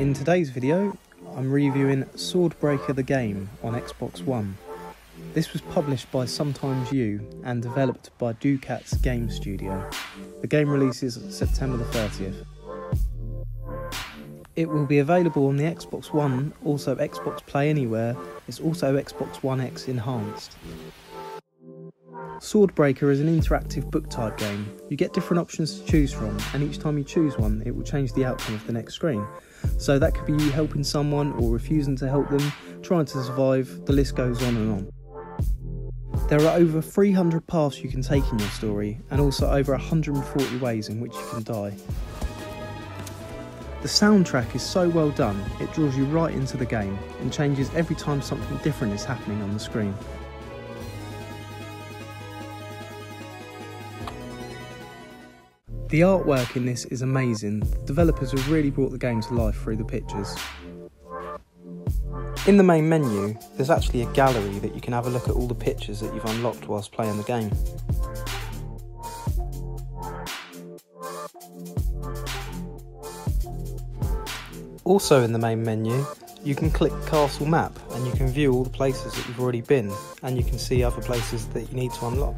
In today's video, I'm reviewing Swordbreaker the game on Xbox One. This was published by Sometimes You and developed by Ducats Game Studio. The game releases September the 30th. It will be available on the Xbox One, also Xbox Play Anywhere. It's also Xbox One X enhanced. Swordbreaker is an interactive book type game. You get different options to choose from, and each time you choose one, it will change the outcome of the next screen. So that could be you helping someone or refusing to help them, trying to survive, the list goes on and on. There are over 300 paths you can take in your story, and also over 140 ways in which you can die. The soundtrack is so well done, it draws you right into the game and changes every time something different is happening on the screen. The artwork in this is amazing. The developers have really brought the game to life through the pictures. In the main menu, there's actually a gallery that you can have a look at all the pictures that you've unlocked whilst playing the game. Also in the main menu, you can click castle map and you can view all the places that you've already been and you can see other places that you need to unlock.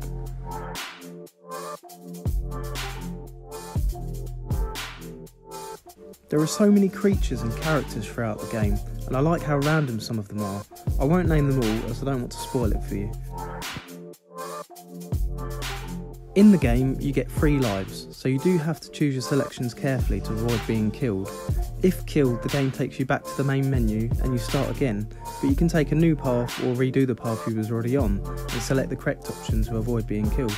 There are so many creatures and characters throughout the game, and I like how random some of them are. I won't name them all as I don't want to spoil it for you. In the game, you get three lives, so you do have to choose your selections carefully to avoid being killed. If killed, the game takes you back to the main menu and you start again, but you can take a new path or redo the path you was already on and select the correct option to avoid being killed.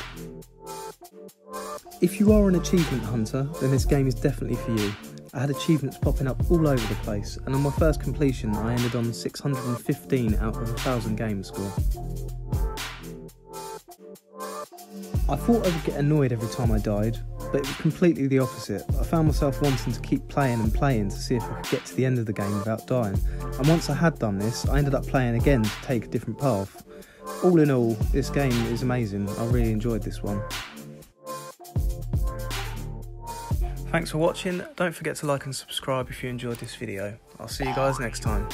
If you are an achievement hunter, then this game is definitely for you. I had achievements popping up all over the place, and on my first completion, I ended on 615 out of a 1000 game score. I thought I would get annoyed every time I died, but it was completely the opposite. I found myself wanting to keep playing and playing to see if I could get to the end of the game without dying, and once I had done this, I ended up playing again to take a different path. All in all, this game is amazing, I really enjoyed this one. Thanks for watching, don't forget to like and subscribe if you enjoyed this video. I'll see you guys next time.